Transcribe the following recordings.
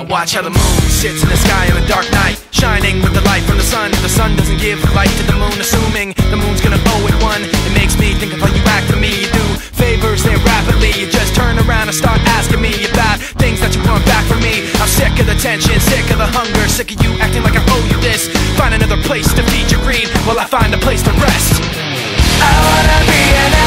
I watch how the moon sits in the sky in a dark night, shining with the light from the sun. The sun doesn't give light to the moon, assuming the moon's gonna owe it one. It makes me think of how you act to me. You do favors there rapidly. You just turn around and start asking me about things that you want back from me. I'm sick of the tension, sick of the hunger, sick of you acting like I owe you this. Find another place to feed your greed while I find a place to rest. I wanna be in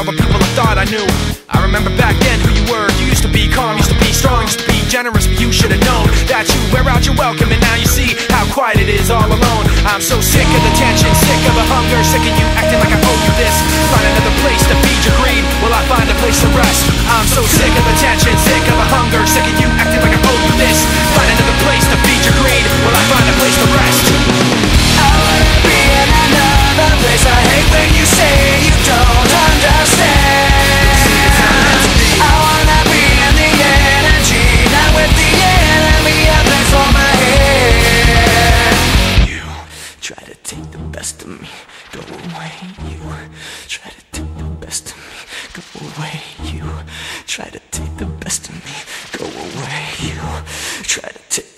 all the people I thought I knew. I remember back then who you were. You used to be calm, used to be strong, used to be generous, but you should have known that you wear out your welcome and now you see how quiet it is all alone. I'm so sick of the tension, sick of the hunger, sick of you acting like I owe you try to take the best of me, go away. You try to take